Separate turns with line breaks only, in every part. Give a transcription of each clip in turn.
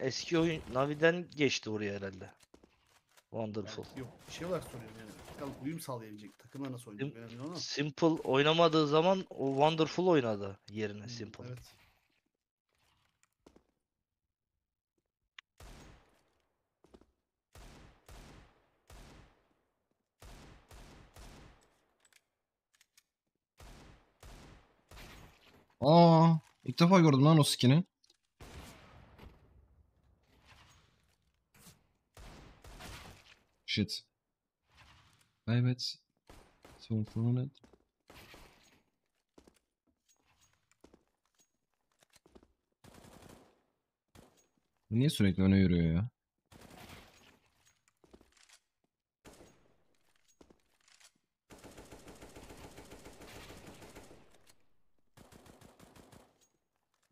eski oyun Navi'den geçti oraya herhalde. Wonderful.
Yani yok bir şey olarak soruyorum yani. Bakalım uyum sağlayabilecek. Takımlar nasıl oynayacak önemli olan.
Simple oynamadığı zaman o Wonderful oynadı yerine
Hmm,
Simple.
Evet.
Aa, ilk defa gördüm lan o skin'i. Shit. Evet. Son falan Bu Niye sürekli öne yürüyor ya?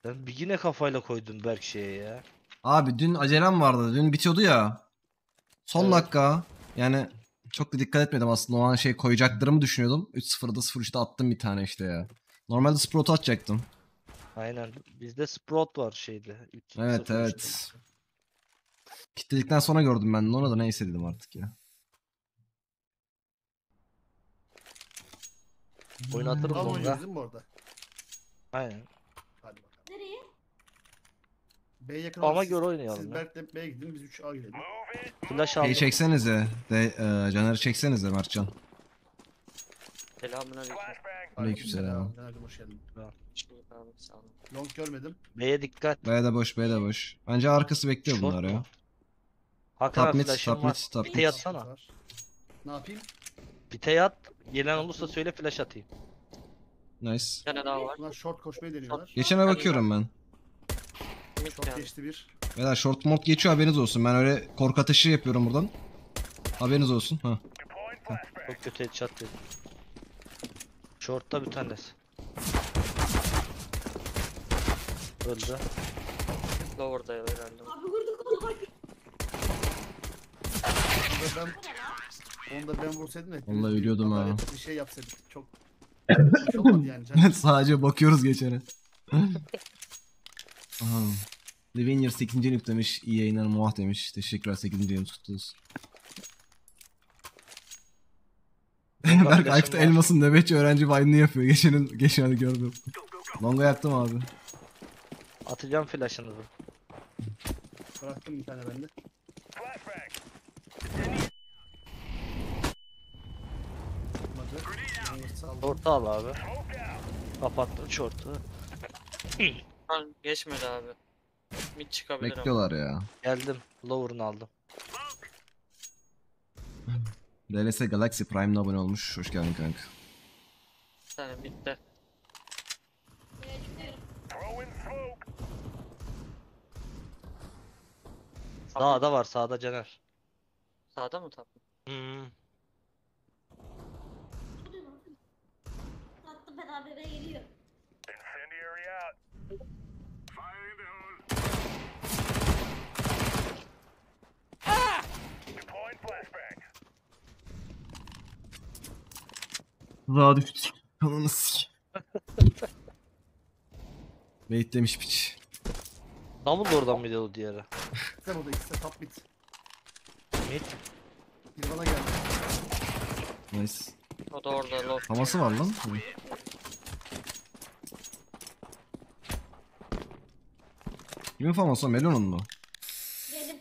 Ben bir yine kafayla koydum Berk şeye ya.
Abi dün acelem vardı. Dün bitiyordu ya. Son
Evet.
dakika. Yani çok da dikkat etmedim aslında. O an şey koyacaklarımı düşünüyordum. 3-0'da 0-3'te attım bir tane işte ya. Normalde Sprout atacaktım.
Aynen. Bizde Sprout var şeyde. üç-
Evet
sıfır
evet. Kitledikten sonra gördüm ben de onu da neyse dedim artık ya.
Oynatırım
Tam
Longa.
oynuyoruz değil mi bu arada?
Aynen.
B'ye yakın
Ama
siz-
göre oynayalım
Siz
ya.
Berk'le B'ye gidin biz 3A gidelim.
Flash aldım.
Şeyi çeksenize. De, e, Caner'i çeksenize Mertcan.
Selamünaleyküm.
Aleykümselam.
Caner'cim hoş geldin.
Hoş bulduk abi sağ olun.
Long görmedim.
B'ye dikkat.
B de boş B de boş. Bence arkası bekliyor
Short
bunlar
mu?
ya.
Hakan
Top
abi
mid,
flash'ım
top
var.
mid, top
Pite
mid.
yatsana.
Var. Ne yapayım?
Pite yat. Gelen olursa söyle flash atayım.
Nice.
Bir tane daha var.
Bunlar short koşmayı deniyorlar.
Geçene bakıyorum ben.
Mid geldi.
geçti bir.
Beyler short mod geçiyor haberiniz olsun. Ben öyle korku atışı yapıyorum buradan. Haberiniz olsun. Ha.
Çok kötü headshot dedim. Short'ta bir tanesi. Öldü.
Lower'da herhalde.
Abi vurduk onu bak.
Onu da ben, onu da ben vursaydım da.
Vallahi ölüyordum ha.
Bir şey yapsaydık. Çok olmadı yani. Can.
Sadece bakıyoruz geçene. Aha. Livinier 8. yıl demiş. İyi yayınlar muah demiş. Teşekkürler 8. yıl tuttunuz. Berk
flash'ım
Aykut. Elmas'ın nöbetçi öğrenci vine'ını yapıyor. Geçenin, geçeni gördüm. Longa yaktım abi.
Atacağım flash'ınızı.
Bıraktım bir tane bende.
Short'u al abi. Kapattım.
Lan geçmedi abi. Mid çıkabilir ama.
Bekliyorlar ya.
Geldim. Lower'ını aldım.
DLS Galaxy Prime'la abone olmuş. Hoş geldin kanka.
Bir tane midde.
Sağda var sağda Caner.
Sağda mı tatlı?
Hmm.
Daha düştü. Kanını sik. Bait demiş piç.
Double da oradan mıydı o diğeri?
İkisi de burada ikisi de top mid.
Mid.
Bir bana geldi.
Nice.
O da orada low.
Havası var lan. Kimin faması o? Melon'un mu?
Benim.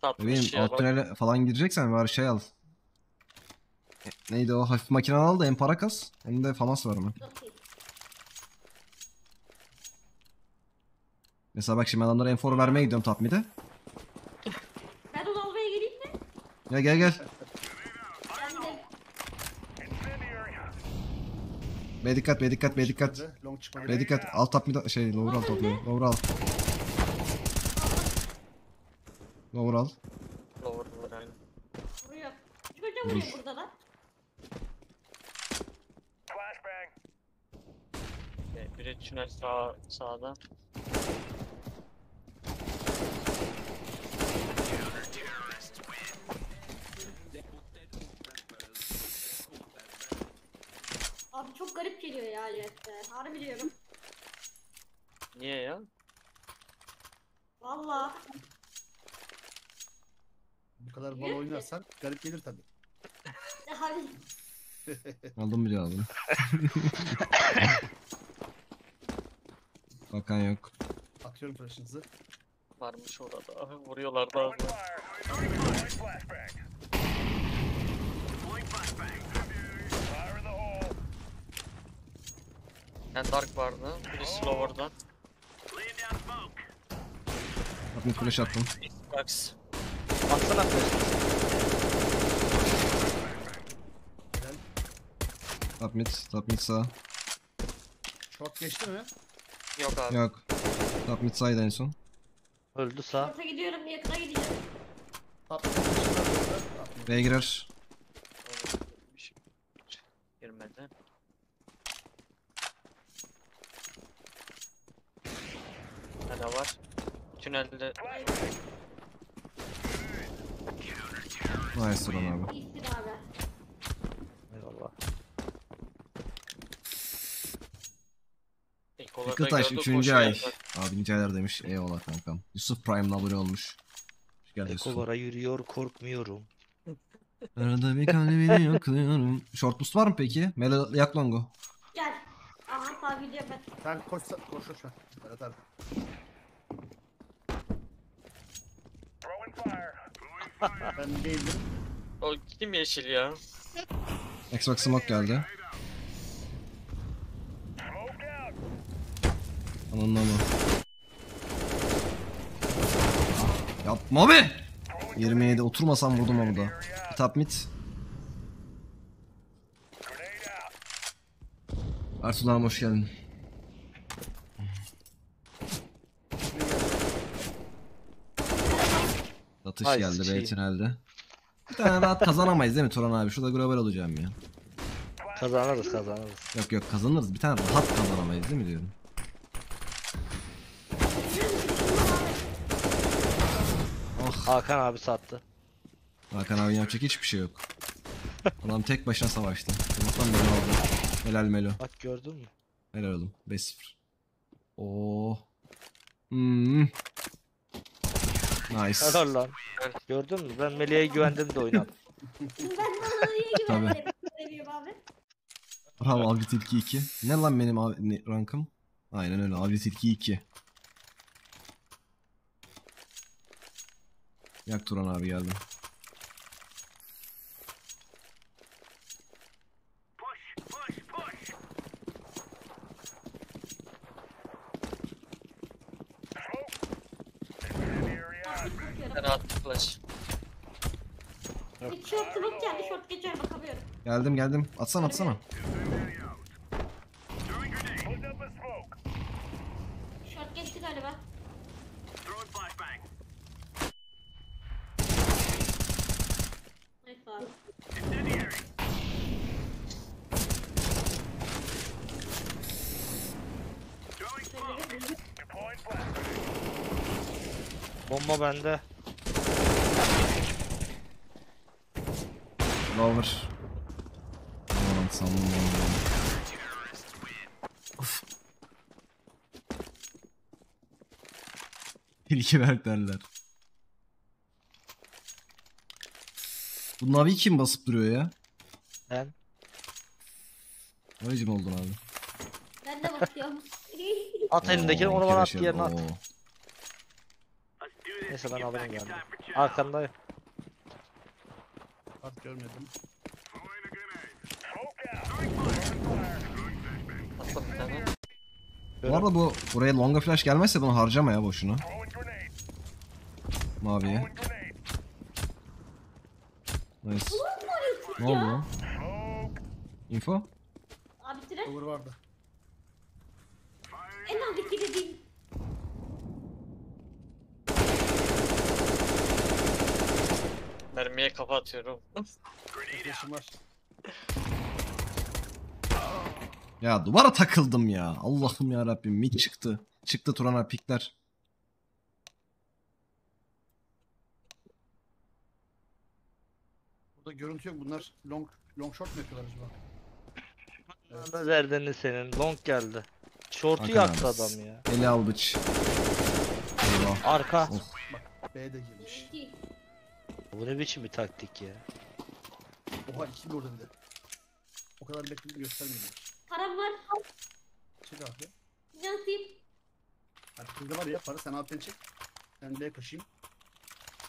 Satmış ya.
alt
bak.
tünele falan gireceksen var şey al. Neydi o hafif makine al da hem para kas hem de famas var mı? Mesela bak şimdi adamlara enfor vermeye gidiyorum top mid'e.
Ben onu almaya geleyim mi?
Gel gel gel.
Ben de.
B dikkat B dikkat B dikkat.
Long çıkmadı.
B dikkat. Al top mid'e şey lower al top mid'e. Lower al. Lower al.
Lower herhalde.
Vuruyor. Çıkacağım vuruyor burada lan.
Ee, Biri tünel sağ, sağda.
Abi çok garip geliyor ya Jet'te. Harbi diyorum.
Niye ya?
Valla.
Bu kadar bal oynarsan garip gelir tabii.
Abi
Aldım bile aldım. Bakan yok.
Atıyorum flash'ınızı.
Varmış orada. Abi vuruyorlar da. Yani Dark vardı. Biri Slower'dan.
Atmış flash attım.
Box.
Atsana flash.
Helal.
Top mid, top mid sağ.
Short geçti mi?
Yok abi.
Yok. Top mid sağydı en son.
Öldü sağ.
orta gidiyorum yakına gideceğim.
B'ye girer.
Bir şey Girmedi. Hala var. Tünelde
Nice Turan abi.
İyisin abi.
Eyvallah.
Yıkıltaş
gördük,
3.
hoş
ay. Abi aylar demiş. Eyvallah kankam. Yusuf Prime'la abone olmuş. Hoş geldin Yusuf.
Ekolara yürüyor korkmuyorum.
Arada bir kalbini yaklıyorum. Short boost var mı peki? Melo yak longu.
Gel. Aha tabi gidiyorum ben.
Sen koş koş koş. Berat abi. ben değildim.
O kim yeşil ya?
Xbox smoke geldi. Ananın ama. Yapma be! 27 oturmasam vurdum onu da. Top mid. Ertuğrul abi hoş geldin. Atış
Ay,
geldi
sıçayım.
B tünelde. Bir tane rahat kazanamayız değil mi Turan abi? Şurada global olacağım ya.
Kazanırız kazanırız.
Yok yok kazanırız. Bir tane rahat kazanamayız değil mi diyorum.
Hakan abi sattı.
Hakan abi yapacak hiçbir şey yok. Adam tek başına savaştı. Umuttan beni aldı. Helal Melo.
Bak gördün mü?
Helal oğlum. 5-0. Oo. Hmm. Nice.
Helal lan. Gördün mü? Ben Melih'e güvendim de oynadım.
Ben bana niye? Seviyorum abi.
Bravo abi tilki 2. Ne lan benim abi, ne, rankım? Aynen öyle abi tilki 2. Yak Turan abi geldim.
Attım flash.
Short smoke geldi short geçer bakamıyorum.
Geldim geldim. Atsana atsana.
Short geçti galiba. Neyse abi.
Bomba bende.
Lover. Aman sandım. Of. Bir iki ver derler. Bu Navi kim basıp duruyor ya?
Ben.
Navicim oldun abi.
Ben de bakıyorum.
At elindekini onu bana at diğerini at. Neyse ben alırım geldim. Arkandayım.
At görmedim.
Attım bir tane.
Bu arada bu buraya longa flash gelmezse bunu harcama ya boşuna. Maviye. Nice. Ne oldu lan? Info?
Abi tren
Cover vardı.
Mermiye kafa atıyorum.
Var.
Ya duvara takıldım ya. Allah'ım ya Rabbim mid çıktı. Çıktı Turan pikler.
Burada görüntü yok. Bunlar long long short mu yapıyorlar acaba? Evet.
Evet. Derdini senin. Long geldi. Short'u
Hakan
yaktı
abi.
adam ya.
Eli al bıç. Eyvah.
Arka.
B de girmiş.
Bu ne biçim bir taktik ya.
Oha iki bir orada bir de. O kadar bekledim göstermiyor.
Param var.
Çek abi.
Yansıyım.
Hadi kızda var ya para sen AP'ni çek. Ben B kaşıyım.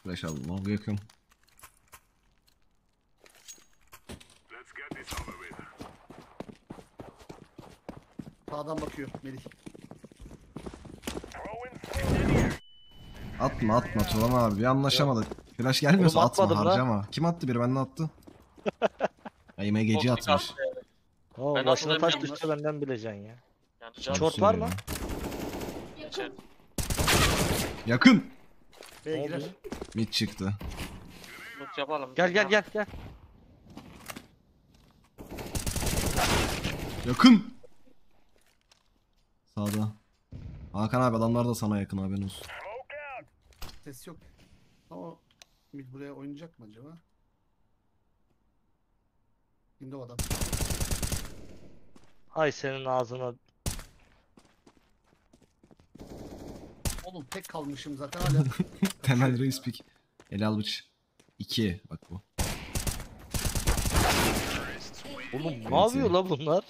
Flash aldım. Longa yakıyorum.
Sağdan bakıyor Melih.
Atma atma Turan abi. Bir anlaşamadık. Flash gelmiyorsa
Oğlum
atma
atmadım lan.
harcama. Kim attı biri? Benden attı. Ay MGC
Bozuk
atmış.
attı.
Oo,
Ben
başına taş
atmadım.
düşse benden bileceksin ya.
Yani can
Short var mı?
Yakın.
Yakın.
B
Ne
girer.
oldu?
Mid çıktı.
loot yapalım.
Gel gel gel gel.
Yakın. Sağda. Hakan abi adamlar da sana yakın haberin olsun.
Ses yok. Ama mid buraya oynayacak mı acaba? Window adam.
Ay senin ağzına.
Oğlum tek kalmışım zaten hala.
Temel reis pik. El almış. 2 bak bu.
Oğlum ne yapıyor
ya.
la bunlar?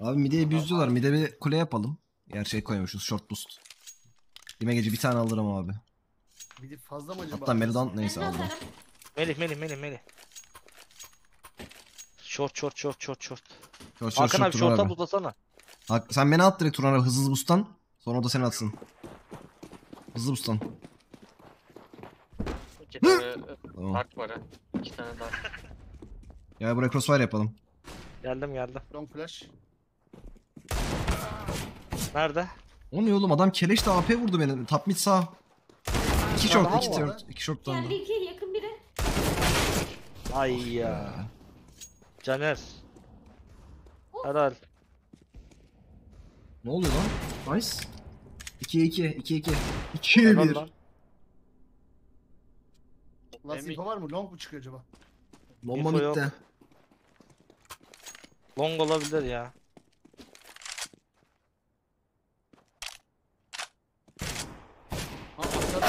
Abi mideye büzdüler. Mide bir kule yapalım. Gerçeği koymuşuz short boost. Dime gece bir tane alırım abi.
Bir de fazla mı acaba?
Hatta Meridan neyse aldım.
Melih Melih Melih Melih. Short short short short short.
Short short
Hakan
short
abi
Turan
short'a
abi.
buzlasana.
Hak, sen beni at direkt Turan abi hızlı boost'tan. Sonra o da seni atsın. Hızlı boost'tan.
İki tane
Tamam.
dark var ha. İki tane dark.
Ya buraya crossfire yapalım.
Geldim geldim.
Long flash.
Nerede?
O ne oğlum adam keleşle AP vurdu beni. Top mid sağ. İki short, iki short, iki short'tan da.
Geldi iki. Yakın biri.
Ay ya. Caner. Helal.
Ne oluyor lan? Nice. 2'ye 2, 2'ye 2. 2'ye
Helal
1.
lan.
İnfo var mı? Long mu çıkıyor acaba?
Bomba
Info yok. Long olabilir ya.
Ha aşağıda.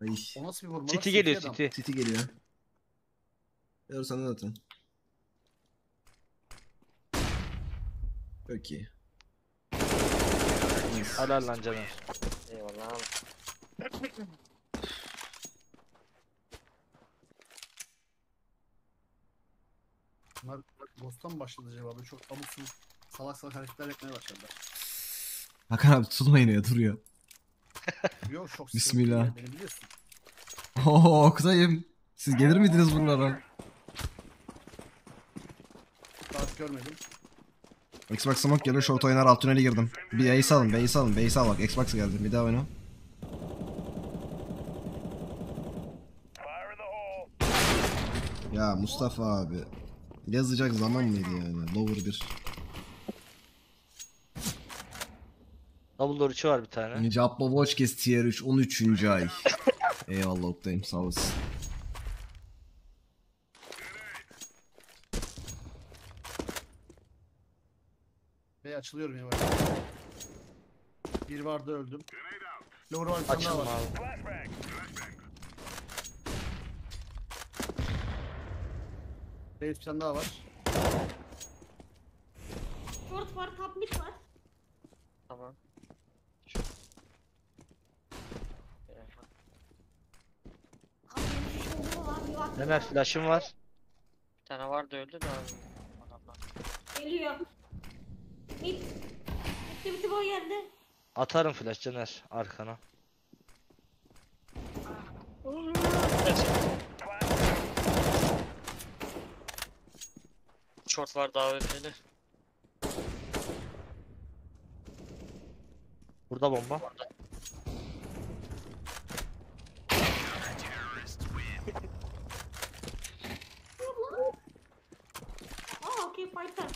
Ay.
O nasıl bir vurma?
City geliyor. City.
City geliyor. Yar sen de zaten. Çok iyi. Nice.
Helal lan Caner.
Eyvallah abi.
Bunlar Ghost'tan mı başladı acaba? Böyle çok abuk subuk salak salak hareketler yapmaya başladılar.
Hakan abi tutulmayın ya duruyor.
Yok çok
Bismillah.
Beni biliyorsun.
Oo Oktay'ım. Siz gelir miydiniz bunlara?
Daha görmedim.
Xbox Smoke gelir short oynar alt tüneli girdim. Bir ace alın, bir ace alın, bir ace al bak. Xbox geldi. Bir daha oyna. Ya Mustafa abi. Yazacak zaman mıydı yani? Lower 1.
Double door 3'ü var bir tane.
Cappa Watchkes Tier 3 13. ay. Eyvallah Oktay'ım sağ olasın.
Ve açılıyorum yavaş. Bir vardı öldüm. Lower var bir tane daha
Açılma
var.
abi.
Base bir tane daha var.
Short var. Top mid var.
Tamam.
Abi, var, var.
Caner flash'ım var.
Bir tane vardı öldü de abi. Adamlar.
Geliyor. Mid. Bitti bitti boy geldi.
Atarım flash Caner arkana.
Short vardı AWP'li.
Burada bomba.
Aa okey fighter.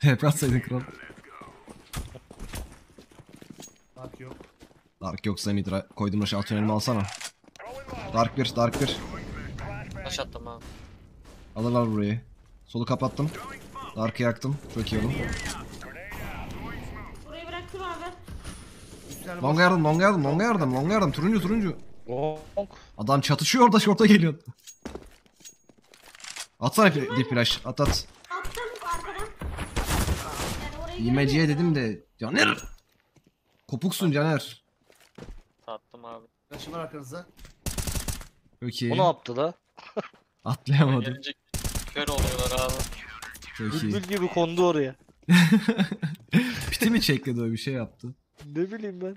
TP atsaydın kral.
Dark yok.
Dark yoksa mid ra- koydum aşağı tünelimi alsana. Dark 1, Dark 1.
Taş attım abi.
Alırlar burayı. Solu kapattım. Dark'ı yaktım. Çok iyi oğlum.
Burayı bıraktım abi.
Longa yardım, longa yardım, longa yardım, longa yardım. Turuncu, turuncu.
Long.
Adam çatışıyor orada şorta geliyor. Atsana dip flash. At at.
Attım arkadan. Yani orayı
İmeciye dedim de. Caner. Kopuksun Caner.
Attım abi.
Flash'ım var arkanızda.
O ne yaptı la?
Atlayamadım.
Gelince kör oluyorlar abi.
Çok iyi.
Bülbül gibi kondu oraya.
Piti mi çekledi o bir şey yaptı.
Ne bileyim ben.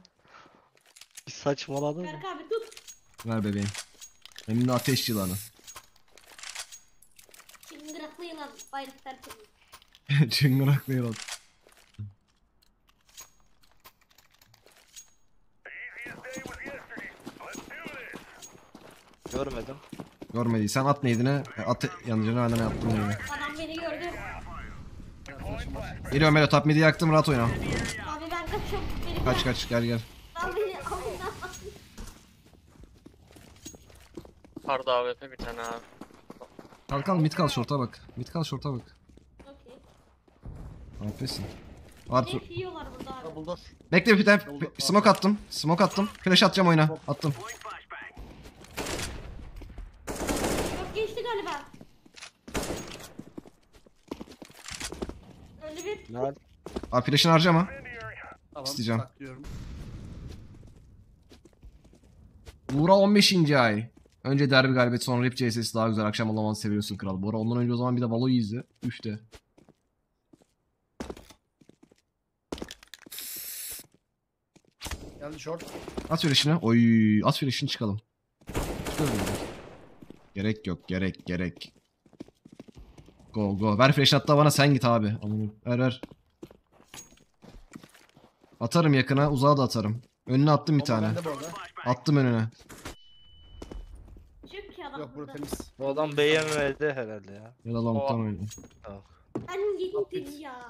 Bir saçmaladı.
Berk abi tut.
Ver bebeğim. Hem de ateş yılanı.
Çıngıraklı yılan. Bayrak tertemiz.
Çıngıraklı yılan.
Görmedim.
Görmediysen at neydine. At yanıcını benden yaptım.
Adam beni gördü.
Geliyorum Melo top midi yaktım rahat oyna.
Abi ben kaçıyorum.
Kaç kaç gel gel.
Al.
Harda AWP bir tane abi.
Kal kal mid kal short'a bak. Mid kal short'a bak.
Okey.
Var tu-
Hep yiyorlar burada abi.
Double door.
Bekle bir tane smoke attım. Smoke attım. Flash atacağım oyuna. Attım.
Yok geçti galiba. Öyle bir.
Nerede?
Abi flash'ını harcama.
Tamam.
İsteyeceğim.
Saklıyorum.
Buğra 15. ay. Önce derbi galibiyeti sonra Rip CSS daha güzel. Akşam olamanı seviyorsun kral. Buğra ondan önce o zaman bir de Valo'yu izle. Üfte.
Geldi short.
At flash'ını. Oy, at flash'ını çıkalım. Çıkalım. Gerek yok, gerek, gerek. Go, go. Ver flash'ını hatta bana sen git abi. Ver ver. Atarım yakına, uzağa da atarım. Önüne attım bir tane.
bende bu arada.
Attım önüne.
Çık
Yok burada temiz.
Bu adam BMW'de herhalde ya.
Ya da long'tan oynadım.
Ben yenildim ya.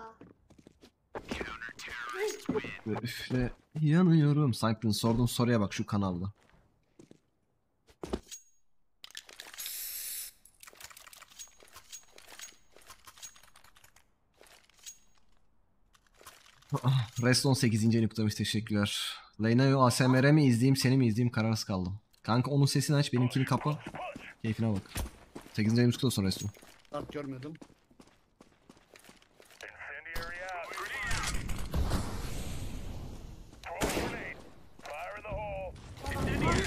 Üfle yanıyorum. Cyclone sorduğun soruya bak şu kanalda. Rest 18. ayını kutlamış teşekkürler. Leynayo ASMR mi izleyeyim seni mi izleyeyim kararsız kaldım. Kanka onun sesini aç benimkini kapa. Keyfine bak. 8. ayımız kutlu olsun Resto.
Dark görmüyordum.
Adam var ya.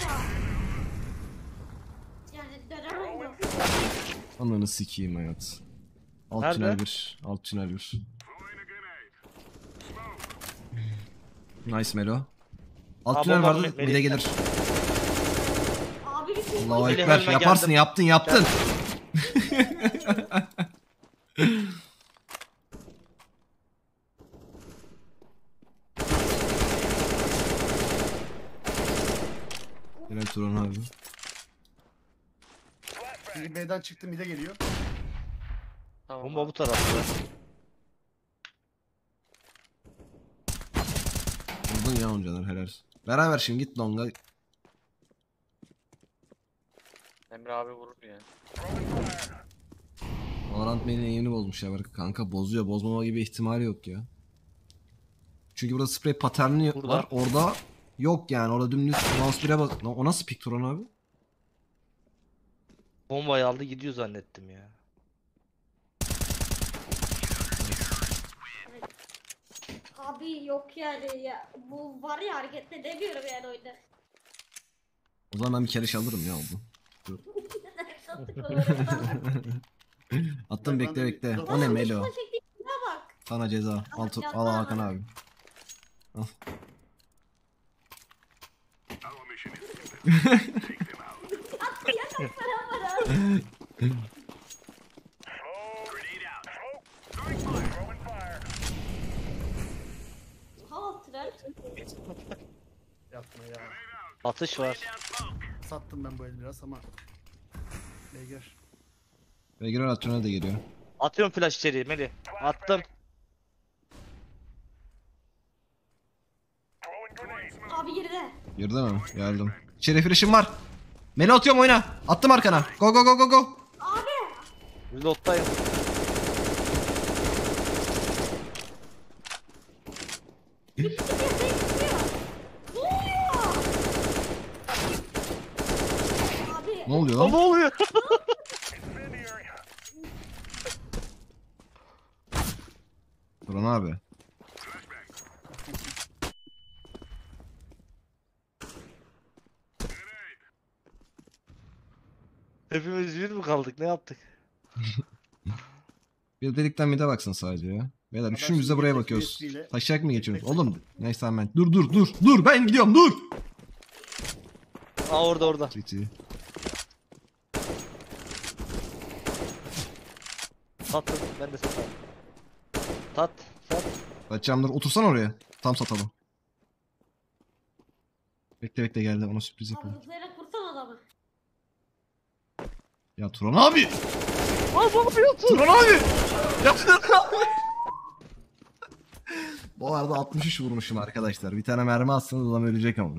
Yani dönem oldu.
Ananı sikeyim hayat. Alt
Nerede?
tünel bir. Alt tünel bir. Nice Melo. Alt tünel vardı. Bir de gelir.
Abi bir şey
Allahu Ekber. Yaparsın
geldim.
yaptın yaptın. Helal Turan abi.
B'den çıktı mid'e geliyor.
Tamam
Bomba bu tarafta.
Ya oncalar helal. Beraber şimdi git longa.
Emre abi vurur ya.
Valorant main'in yeni bozmuş ya kanka bozuyor bozmama gibi ihtimali yok ya. Çünkü burada spray paterni
Burada.
var orada yok yani orada dümdüz mouse 1'e bak. O nasıl pik Turan abi?
Bombayı aldı gidiyor zannettim ya.
Abi yok yani ya. Bu var ya hareket edemiyorum yani oyunda.
O zaman ben bir keleş alırım ya oldu. Attım bekle bekle. O ne Melo?
Bak.
Sana ceza. Al, tut, al Hakan abi. Al.
Ha tren.
Yapma ya.
Atış var.
Sattım ben bu eli biraz ama. Beygir.
Girer tünel de geliyor.
Atıyorum flash içeri Melih. Attım.
Abi geride.
Girdi mi? Geldim. İçeri flash'im var. Melo atıyorum oyna. Attım arkana. Go go go go go.
Reload'dayım.
Abi
Ne oluyor
Lan ne oluyor?
Duran abi.
Hepimiz bir mi kaldık? Ne yaptık?
Bir delikten mide baksın sadece ya. Beyler üçümüz de buraya bakıyoruz. Taşacak mı geçiyoruz? Oğlum neyse tamam ben. Dur dur dur dur ben gidiyorum dur.
Aa orada orada.
GT.
Sattım. Ben de satarım. Tat. Sat.
Kaçacağım dur otursan oraya. Tam satalım. Bekle bekle geldi ona sürpriz
abi
yapalım.
zıplayarak vursan adamı.
Ya Turan abi.
Aa ne yapıyorsun?
Turan abi. Ya Turan abi. Bu arada 63 vurmuşum arkadaşlar. Bir tane mermi atsanız adam ölecek ama.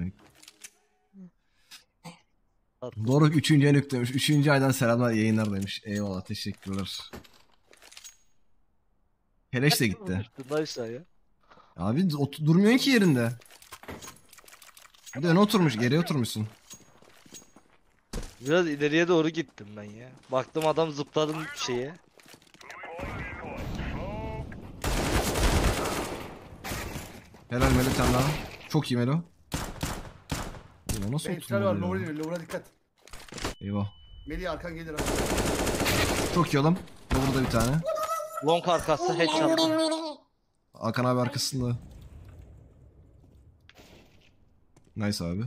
Attım.
Doruk 3. enük demiş. 3. aydan selamlar yayınlar demiş. Eyvallah teşekkürler. Keleş de gitti.
Nice ya.
Abi ot- durmuyorsun ki yerinde. Bir de ne oturmuş? Geriye oturmuşsun.
Biraz ileriye doğru gittim ben ya. Baktım adam zıpladım şeye.
Helal Melo tane daha. Çok iyi Melo. Ulan nasıl
Ventral var.
ya?
iniyor. Lower'a dikkat.
Eyvah.
Melih arkan gelir. abi.
Çok iyi oğlum. Burada bir tane.
Long arkası headshot.
Hakan abi arkasında. Nice abi.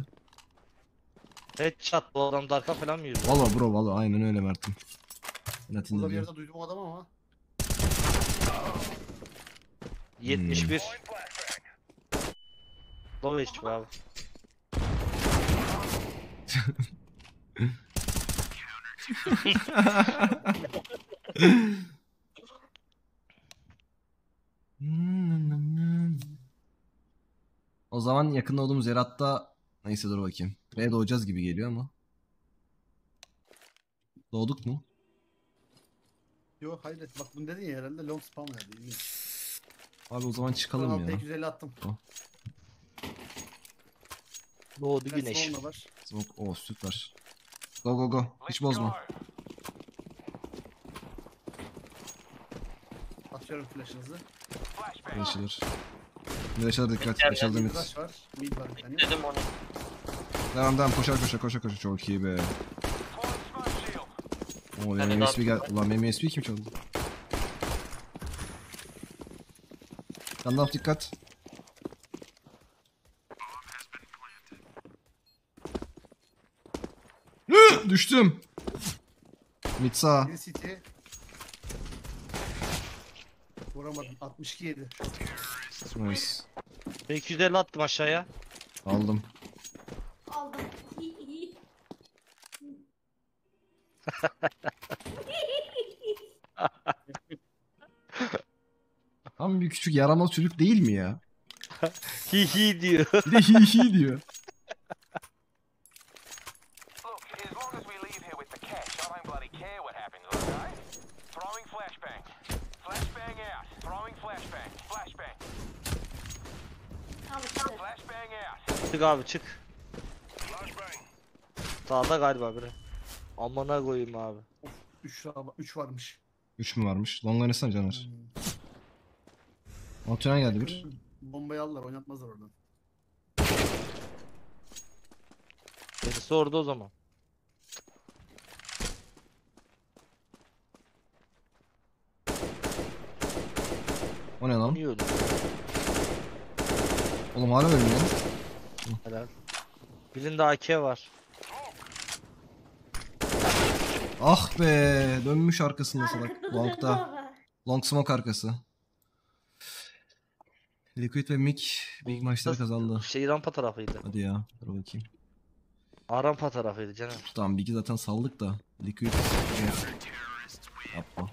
Headshot bu adam darka falan mı yürüyor?
Valla bro valla aynen öyle Mert'im. De
Burada bir yerde duydum o adamı ama.
71. Low HP abi.
O zaman yakında olduğumuz yer hatta neyse dur bakayım. B'ye doğacağız gibi geliyor ama. Doğduk mu?
Yok hayır. Bak bunu dedin ya herhalde long spam geldi. İlginç.
Abi o zaman çıkalım
Tamam
ya.
P250 attım.
Doğdu
Biraz
güneş.
small da var.
Smoke oh süper. Go go go. Hiç bozma.
Atıyorum flash'ınızı.
Yaşılır. Yaşılır dikkat. Yaşılır
Mid rush var. Mid var bir tane.
Dedim onu.
Devam devam koşa koşa koşa koşa çok iyi be. Oo
Ben de
benim USB gel. Ulan benim kim çaldı? Gandalf dikkat. Hı, Düştüm. Mid sağ.
Bir city. Vuramadım. 62 yedi.
Nice.
Ben 250 attım aşağıya.
Aldım.
Aldım.
Tam bir küçük yaramaz çocuk değil mi ya?
Hi hi diyor.
Bir de hi hi diyor.
Flashbang. Flashbang out. Throwing flashbang. Flashbang.
İşte.
Flashbang out.
çık abi çık. Sağda galiba biri. Amına koyayım abi.
3 3 varmış.
3 mü varmış? Long oynasana Caner.
Hmm.
Altına geldi bir.
Bombayı alırlar oynatmazlar oradan.
Birisi orada o zaman.
O ne lan?
Niye öldü?
Oğlum hala ölmüyor.
Helal. Birinde AK var.
Ah be dönmüş arkasında salak. Long'da. Long smoke arkası. Liquid ve Mick big maçları kazandı.
Şey rampa tarafıydı.
Hadi ya dur bakayım.
A rampa tarafıydı canım.
Tamam Big'i zaten saldık da. Liquid yapma.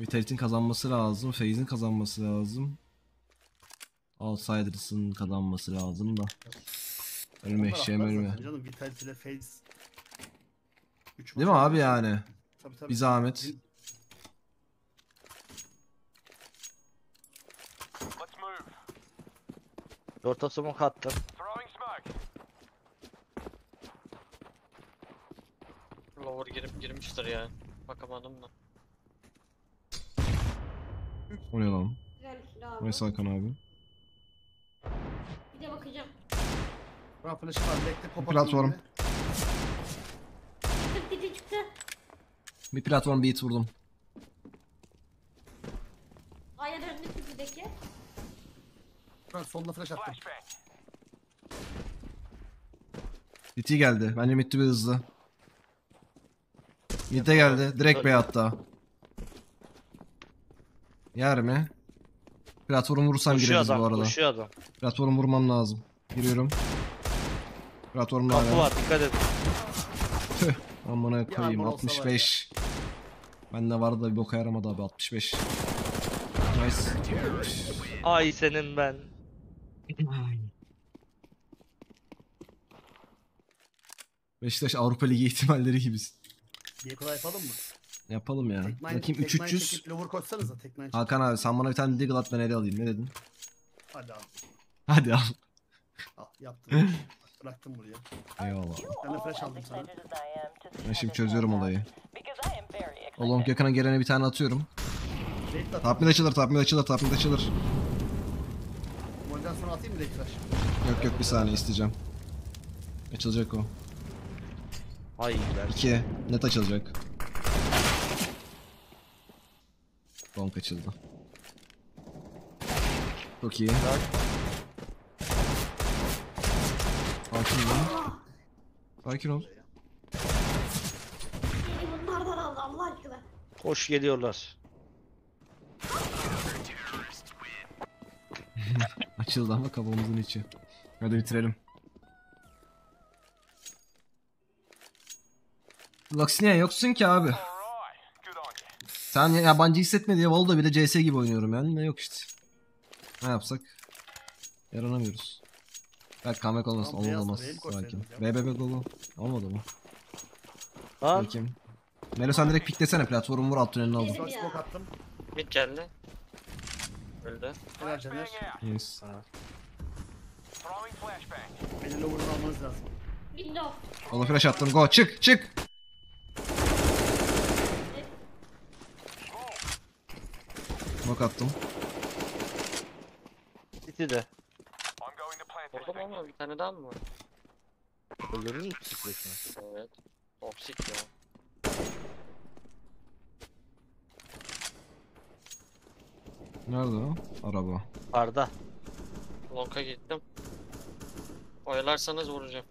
Vitalit'in kazanması lazım. Faze'in kazanması lazım. Outsiders'ın kazanması lazım da. Ölme eşeğim ölme.
Canım Vitality ile. Üç
Değil mi abi yani?
Tabii tabii.
Bir zahmet.
Let's move.
Short'a smoke attım.
Throwing smoke.
Lower girip girmiştir ya. Bakamadım da.
O ne lan? Neyse Hakan abi.
Bir de bakacağım.
Burak flash'ı var. Bekle pop
Platform.
atayım
Çıktı çıktı.
Bir platform beat vurdum.
Aya döndü tipideki.
yine. Burak soluna flash attım.
BT geldi. Bence mid to be hızlı. Mid'e geldi. Direkt B hatta. Yer mi? Platform vurursam
Koşuyor
gireriz bu arada.
Koşuyor adam.
Platform vurmam lazım. Giriyorum. Platform da
Kapı
hala.
var dikkat et.
Tüh. Amına koyayım.
armor olsa var ya.
65. Bende vardı da bir boka yaramadı abi 65. Nice.
Ay senin ben.
Beşiktaş Avrupa Ligi ihtimalleri gibisin.
Bir kolay yapalım mı?
Yapalım ya.
Tek nine,
Bakayım
tek nine
3300.
çekip lower koşsanıza tek nine çekip.
Hakan abi sen bana bir tane Deagle at ben ele alayım. Ne dedin?
Hadi al.
Hadi al.
Al yaptım. Bıraktım buraya.
Eyvallah.
Ben de flash aldım sana.
Ben şimdi çözüyorum olayı. O long yakına gelene bir tane atıyorum. Mid açılır, top mid açılır, top mid açılır.
Molden sonra atayım mı flash?
Yok yok bir saniye isteyeceğim. Açılacak o.
Ay ben.
2. Net açılacak. Long açıldı. Çok iyi. Sakin ol. Sakin ol.
Beni bunlardan aldı Allah aşkına.
Koş geliyorlar.
Açıldı ama kafamızın içi. Hadi bitirelim. Luxnia yoksun ki abi. Sen yabancı hissetme diye Volda bile CS gibi oynuyorum yani. Ne yok işte. Ne yapsak? Yaranamıyoruz. Belki comeback olmasın.
Tamam,
Olmaz olmaz.
koşsaydınız
BBB golu. Olmadı mı?
Lan
Bakayım. Melo sen direkt piklesene platformu vur alt tünelini aldım.
Smoke smoke attım.
Mid geldi. Öldü.
Helal
out.
Yes.
Beni lower'dan almanız lazım.
Window.
Ola flash attım. Go çık çık. Smoke attım.
City de.
I'm going to plant this
Vurdum
thing.
ama bir tane daha mı var?
Öldürür mü City'deki?
Evet. Toksik ya.
Nerede o? Araba.
Arda.
Long'a gittim. Oyalarsanız vuracağım.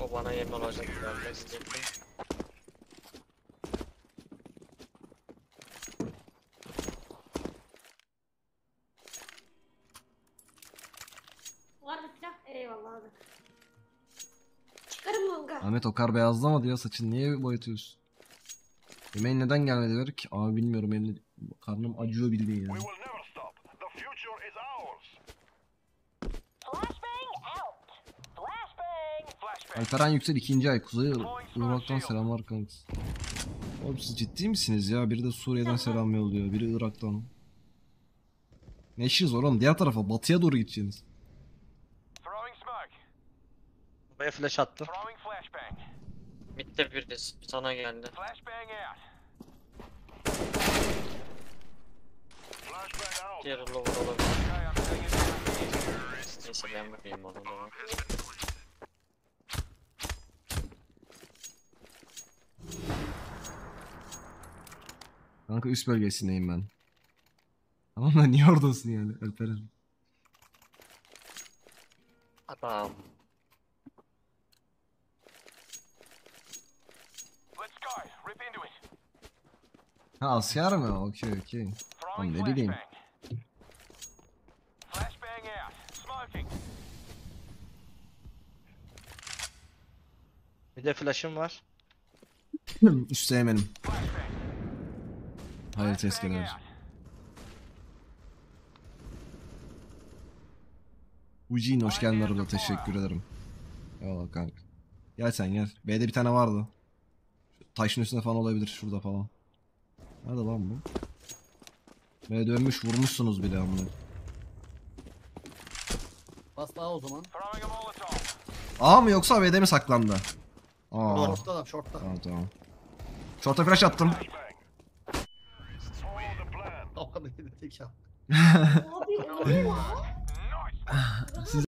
O bana yem olacak. Gelmek isteyecektim.
Var mı silah? Eyvallah abi. Çıkarım longa.
Ahmet o kar beyazlamadı ya saçın niye boyatıyorsun? Yemeğin neden gelmedi ver ki? Abi bilmiyorum benim de karnım acıyor bildiğin yani. Alperen Yüksel ikinci ay Kuzey Irak'tan selamlar kanka. Oğlum siz ciddi misiniz ya? Biri de Suriye'den selam yolluyor. Biri Irak'tan. Ne işiniz var oğlum? Diğer tarafa batıya doğru
smoke.
Buraya flash attım.
Flashbang.
Mid'de birisi sana geldi.
Flashbang out. Flashbang out.
Diğer lower olabilir. Neyse ben bakayım onu da.
Kanka üst bölgesindeyim ben. Tamam da niye oradasın yani Alperen?
Adam.
Let's go. Rip into it.
Ha asker mi? Okey okey.
Throwing
ne bileyim.
Bir de flash'ım var.
Üst sevmenim.
Flashbang.
Hayır
out.
Ucin hoş geldin arada teşekkür ederim. Eyvallah kanka. Gel sen gel. B'de bir tane vardı. Şu taşın üstünde falan olabilir şurada falan. Nerede lan bu? B dönmüş vurmuşsunuz bile amına.
Bas daha o zaman.
A
mı yoksa B'de mi saklandı? Aa.
Short'ta da short'ta.
Tamam tamam. Short'a flash attım.
Havada yedi tek ya.
Abi ne.
Siz